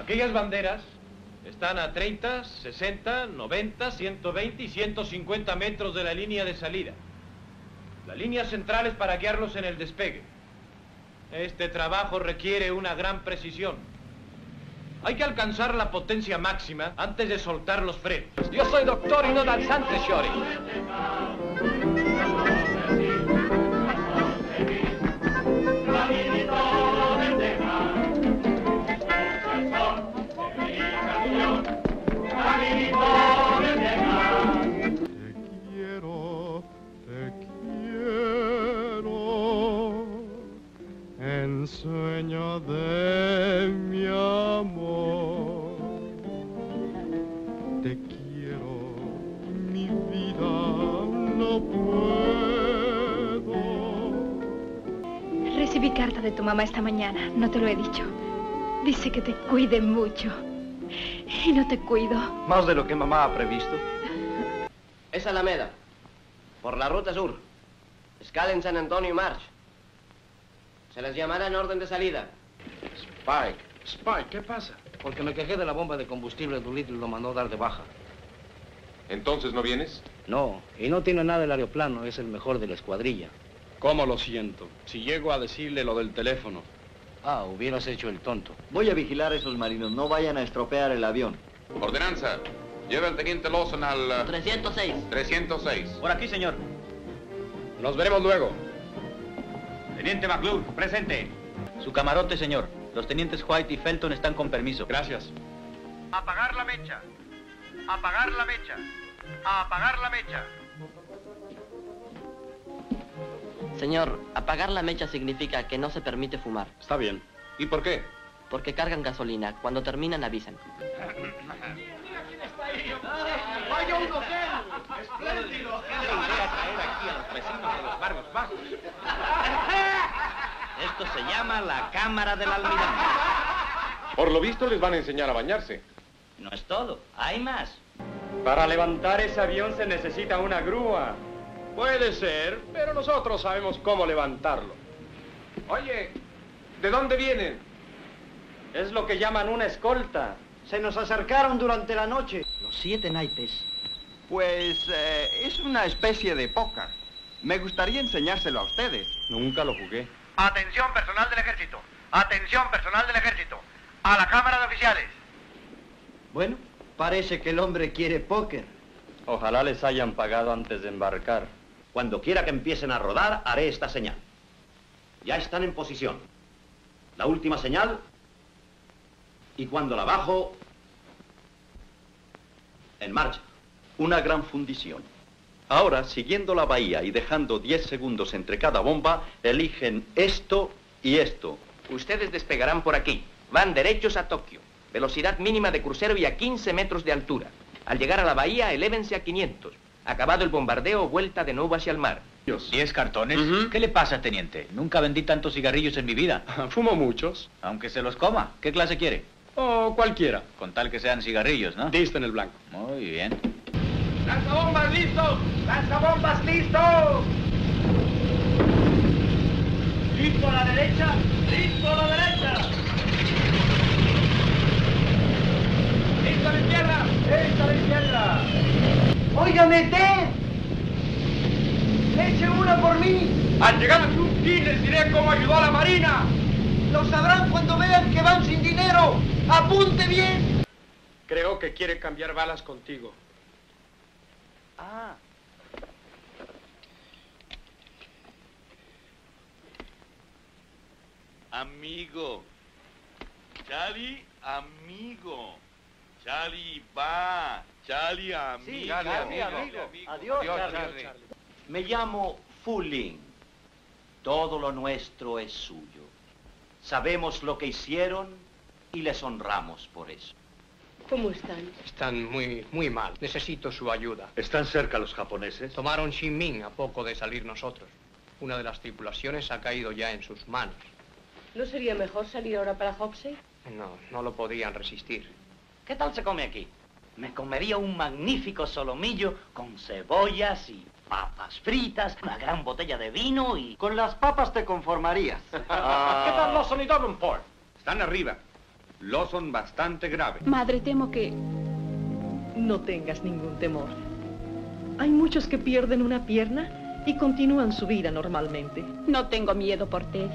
Aquellas banderas están a 30, 60, 90, 120 y 150 metros de la línea de salida. La línea central es para guiarlos en el despegue. Este trabajo requiere una gran precisión. Hay que alcanzar la potencia máxima antes de soltar los frenos. Yo soy doctor y no danzante, Shori. Sueño de mi amor. Te quiero, mi vida, no puedo. Recibí carta de tu mamá esta mañana, no te lo he dicho. Dice que te cuide mucho. Y no te cuido. Más de lo que mamá ha previsto. Es Alameda. Por la ruta sur. Escala en San Antonio y March. Se les llamará en orden de salida. Spike. Spike, ¿qué pasa? Porque me quejé de la bomba de combustible, Doolittle lo mandó dar de baja. ¿Entonces no vienes? No, y no tiene nada el aeroplano, es el mejor de la escuadrilla. ¿Cómo lo siento? Si llego a decirle lo del teléfono. Ah, hubieras hecho el tonto. Voy a vigilar a esos marinos, no vayan a estropear el avión. Ordenanza. Lleva al teniente Lawson al... uh, 306. 306. Por aquí, señor. Nos veremos luego. Teniente McClure, presente. Su camarote, señor. Los tenientes White y Felton están con permiso. Gracias. Apagar la mecha. Apagar la mecha. Apagar la mecha. Señor, apagar la mecha significa que no se permite fumar. Está bien. ¿Y por qué? Porque cargan gasolina. Cuando terminan avisan. ¡Vaya un hotel! ¡Espléndido! ¡Qué idea traer aquí a los vecinos de los barrios bajos! Esto se llama la Cámara del Almirante. Por lo visto les van a enseñar a bañarse. No es todo, hay más. Para levantar ese avión se necesita una grúa. Puede ser, pero nosotros sabemos cómo levantarlo. Oye, ¿de dónde vienen? Es lo que llaman una escolta. Se nos acercaron durante la noche. Los siete naipes. Pues eh, es una especie de póker. Me gustaría enseñárselo a ustedes. Nunca lo jugué. Atención personal del ejército. Atención personal del ejército. A la Cámara de Oficiales. Bueno, parece que el hombre quiere póker. Ojalá les hayan pagado antes de embarcar. Cuando quiera que empiecen a rodar, haré esta señal. Ya están en posición. La última señal. Y cuando la bajo, en marcha. Una gran fundición. Ahora, siguiendo la bahía y dejando 10 segundos entre cada bomba, eligen esto y esto. Ustedes despegarán por aquí. Van derechos a Tokio. Velocidad mínima de crucero y a 15 metros de altura. Al llegar a la bahía, elévense a 500. Acabado el bombardeo, vuelta de nuevo hacia el mar. ¿Diez cartones? ¿Qué le pasa, teniente? Nunca vendí tantos cigarrillos en mi vida. Fumo muchos. Aunque se los coma. ¿Qué clase quiere? O cualquiera. Con tal que sean cigarrillos, ¿no? Diste en el blanco. Muy bien. ¡Lanzabombas listos! ¡Lanzabombas listos! ¿Listo a la derecha? ¡Listo a la derecha! ¡Listo a la izquierda! ¡Listo a la izquierda! ¡Óigame, Ted! ¡Eche una por mí! Al llegar a Chusky les diré cómo ayudó a la Marina. Lo sabrán cuando vean que van sin dinero. ¡Apunte bien! Creo que quiere cambiar balas contigo. Ah. Amigo. Charlie, amigo. Charlie va. Charlie, amigo. Sí, Charlie, amigo. Adiós, Charlie. Me llamo Fulling. Todo lo nuestro es suyo. Sabemos lo que hicieron y les honramos por eso. ¿Cómo están? Están muy, muy mal. Necesito su ayuda. ¿Están cerca los japoneses? Tomaron Shinmin a poco de salir nosotros. Una de las tripulaciones ha caído ya en sus manos. ¿No sería mejor salir ahora para Hoxie? No, no lo podían resistir. ¿Qué tal se come aquí? Me comería un magnífico solomillo con cebollas y papas fritas, una gran botella de vino y... Con las papas te conformarías. ¿Qué tal Lawson y Davenport? Están arriba. Lawson bastante grave. Madre, temo que... No tengas ningún temor. Hay muchos que pierden una pierna y continúan su vida normalmente. No tengo miedo por Ted.